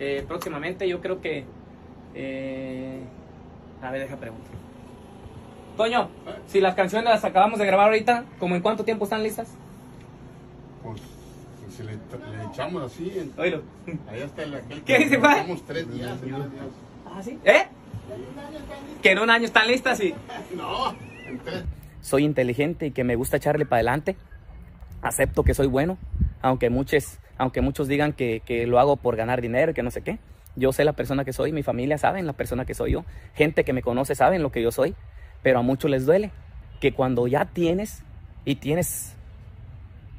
eh, próximamente. Yo creo que... eh, a ver, deja preguntar. Toño, si las canciones las acabamos de grabar ahorita, ¿como en cuánto tiempo están listas? Pues si le, le echamos así, en- Oílo. allá está el aquel ¿Qué dice, tres días, en tres días. ¿Ah, sí? ¿Eh? Que en un año están listas y... No, en tres. soy inteligente y que me gusta echarle para adelante. Acepto que soy bueno, aunque muchos, aunque muchos digan que, que lo hago por ganar dinero, que no sé qué. Yo sé la persona que soy, mi familia saben la persona que soy yo, gente que me conoce saben lo que yo soy, pero a muchos les duele que cuando ya tienes y tienes,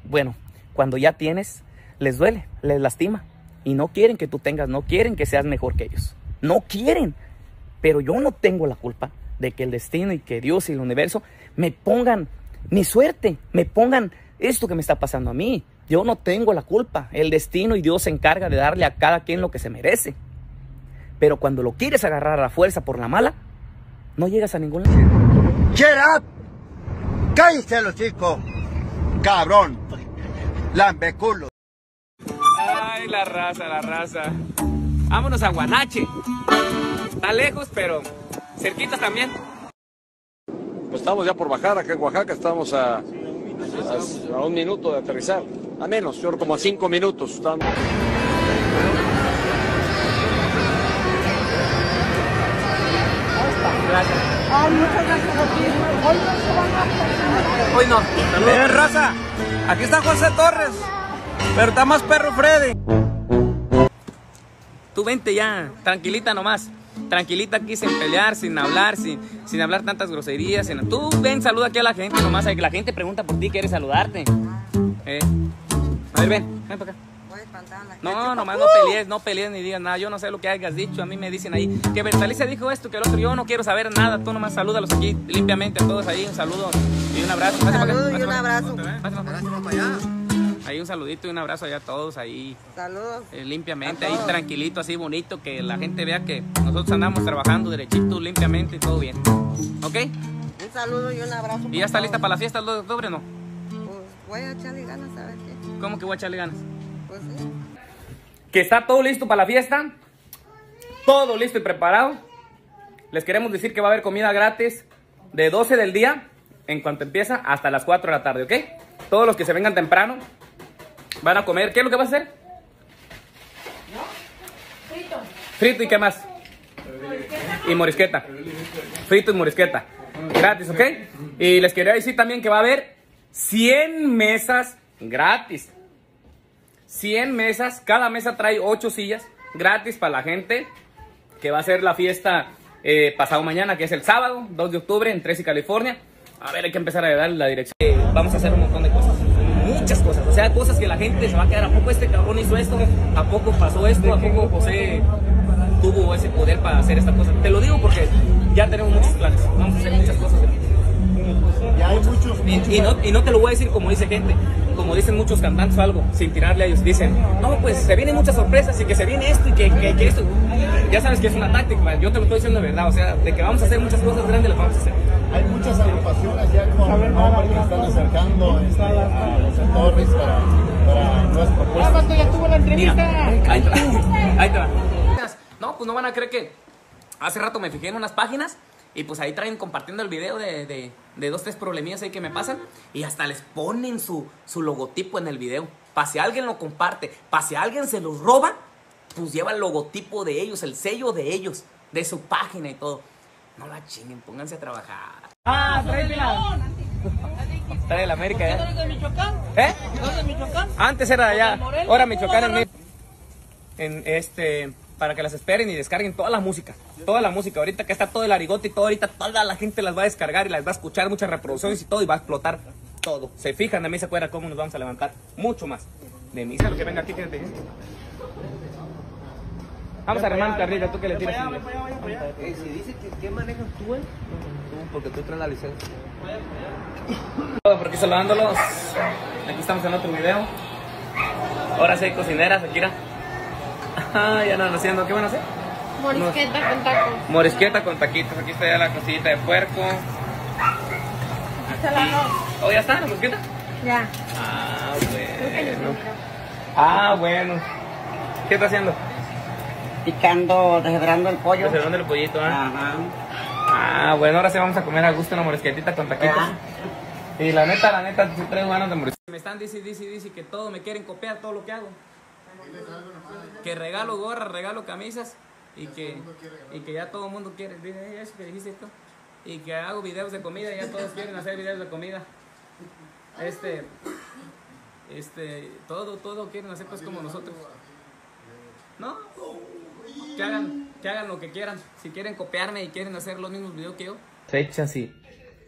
bueno, cuando ya tienes, les duele, les lastima y no quieren que tú tengas, no quieren que seas mejor que ellos, no quieren. Pero yo no tengo la culpa de que el destino y que Dios y el universo me pongan mi suerte, me pongan esto que me está pasando a mí. Yo no tengo la culpa. El destino y Dios se encarga de darle a cada quien lo que se merece. Pero cuando lo quieres agarrar a la fuerza por la mala, no llegas a ningún lado. Shut up. Cállese los chicos. Cabrón. Lambeculo. Ay, la raza, la raza. Vámonos a Guanache. Está lejos, pero cerquita también. Pues estamos ya por bajar, acá en Oaxaca estamos a, a, a un minuto de aterrizar, a menos, yo creo como a cinco minutos. Estamos. Gracias. Ay, muchas gracias a ti. Hoy no se van a Hoy no. Raza, aquí está José Torres, pero está más perro Freddy. Tú vente ya, tranquilita nomás. Tranquilita aquí sin pelear, sin hablar, sin, sin hablar tantas groserías. sin- Tú ven, saluda aquí a la gente nomás. que La gente pregunta por ti, quiere saludarte. Eh. A ver, ven, ven para acá. No, nomás no pelees, no pelees ni digas nada. Yo no sé lo que hayas dicho. A mí me dicen ahí que Bertalice dijo esto, que el otro. Yo no quiero saber nada. Tú nomás salúdalos aquí limpiamente a todos ahí. Un saludo y un abrazo. Acá, Saludo y un abrazo. Para. Ahí un saludito y un abrazo allá a todos ahí. Saludos. eh, limpiamente, ahí tranquilito, así bonito, que la gente vea que nosotros andamos trabajando derechito, limpiamente y todo bien. ¿Ok? Un saludo y un abrazo. ¿Y ya está lista para la fiesta el 2 de octubre o no? Voy a echarle ganas a ver qué. ¿Cómo que voy a echarle ganas? Pues sí. Que está todo listo para la fiesta, todo listo y preparado. Les queremos decir que va a haber comida gratis de 12 del día, en cuanto empieza, hasta las 4 de la tarde, ¿ok? Todos los que se vengan temprano van a comer. ¿Qué es lo que va a hacer? Frito. Frito y qué más? Y morisqueta. Frito y morisqueta. Gratis, ¿ok? Y les quería decir también que va a haber 100 mesas gratis. 100 mesas. Cada mesa trae 8 sillas gratis para la gente que va a hacer la fiesta eh, pasado mañana, que es el sábado, 2 de octubre, en Tracy, California. A ver, hay que empezar a dar la dirección. Eh, vamos a hacer un montón de cosas. Muchas cosas. O sea, cosas que la gente se va a quedar. ¿A poco este cabrón hizo esto? ¿A poco pasó esto? ¿A poco José tuvo ese poder para hacer esta cosa? Te lo digo porque ya tenemos muchos planes. Vamos a hacer muchas cosas. Y, y no, y no te lo voy a decir como dice gente, como dicen muchos cantantes o algo, sin tirarle a ellos. Dicen, no, pues se vienen muchas sorpresas y que se viene esto y que, que, que esto. Ya sabes que es una táctica, yo te lo estoy diciendo de verdad. O sea, de que vamos a hacer muchas cosas grandes, las vamos a hacer. Hay muchas agrupaciones ya con nombre que están acercando este, a José Torres para, para nuevas Ah, propuestas. vato, ya tuvo la entrevista. Mira, ahí te va. Ahí te va. No, pues no van a creer que hace rato me fijé en unas páginas y pues ahí traen compartiendo el video de, de, de dos, tres problemillas ahí que me pasan y hasta les ponen su, su logotipo en el video. Para si alguien lo comparte, para si alguien se los roba, pues lleva el logotipo de ellos, el sello de ellos, de su página y todo. No la chinguen, pónganse a trabajar. Ah, tráetela. Trae de la América, ¿eh? ¿Eres de Michoacán? ¿Eh? ¿Eres de Michoacán? Antes era de allá, ahora Michoacán en, en este para que las esperen y descarguen toda la música, toda la música. Ahorita que está todo el arigote y todo, ahorita toda la gente las va a descargar y las va a escuchar muchas reproducciones y todo y va a explotar todo. Se fijan, de mí se acuerda cómo nos vamos a levantar, mucho más. De mí, lo que venga aquí, fíjate. Vamos a remar carrera, tú que le tiras. Eh, si dice que, ¿qué manejas tú, eh? Tú, porque tú traes la licencia. Todo por aquí saludándolos. Aquí estamos en otro video. Ahora sí hay cocineras, Akira. Ah, ya andan haciendo, ¿qué van a hacer? Morisqueta con tacos. Morisqueta con taquitos. Aquí está ya la cosita de puerco. Está la arroz. ¿Oh, ya está la morisqueta? Ya. Ah, bueno. Ah, bueno. ¿Qué está haciendo? picando, deshebrando el pollo. Reservando el pollito, ¿ah? Ajá. Ah, bueno, ahora sí vamos a comer a gusto una morisquetita con taquitos. Y la neta, la neta, traigo ganas de morisqueta. Me están dice, dice que todo me quieren copiar todo lo que hago. Que regalo gorras, regalo camisas y que, y que ya todo el mundo quiere. Dice, "Eh, eso que dijiste tú. Y que hago videos de comida y ya todos quieren hacer videos de comida. Este, este, todo, todo quieren hacer pues como nosotros. No, que hagan, que hagan lo que quieran. Si quieren copiarme y quieren hacer los mismos videos que yo. Fechas y.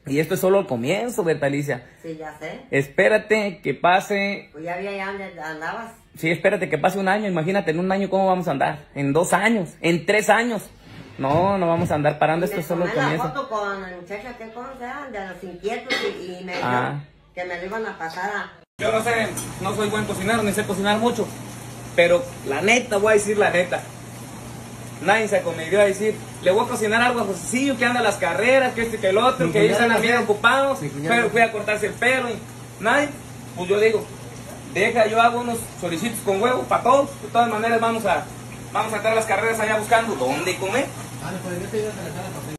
Y esto es solo el comienzo, Bertalicia. Sí, ya sé. Espérate que pase. Pues ya había ya andabas. Sí, espérate que pase un año. Imagínate, en un año cómo vamos a andar. En dos años, en tres años. No, no vamos a andar parando. Esto solo foto con que de los inquietos y, y me dijo Ah. que me lo iban a pasar a... Yo no sé, no soy buen cocinero, ni sé cocinar mucho. Pero la neta, voy a decir la neta. Nadie se comedió a decir, le voy a cocinar algo a Josécillo que anda a las carreras, que este que el otro, que ellos andan bien ocupados, pero fui a cortarse el pelo y nadie. Pues yo digo, deja, yo hago unos choricitos con huevo para todos. De todas maneras vamos a, vamos a entrar las carreras allá buscando dónde comer.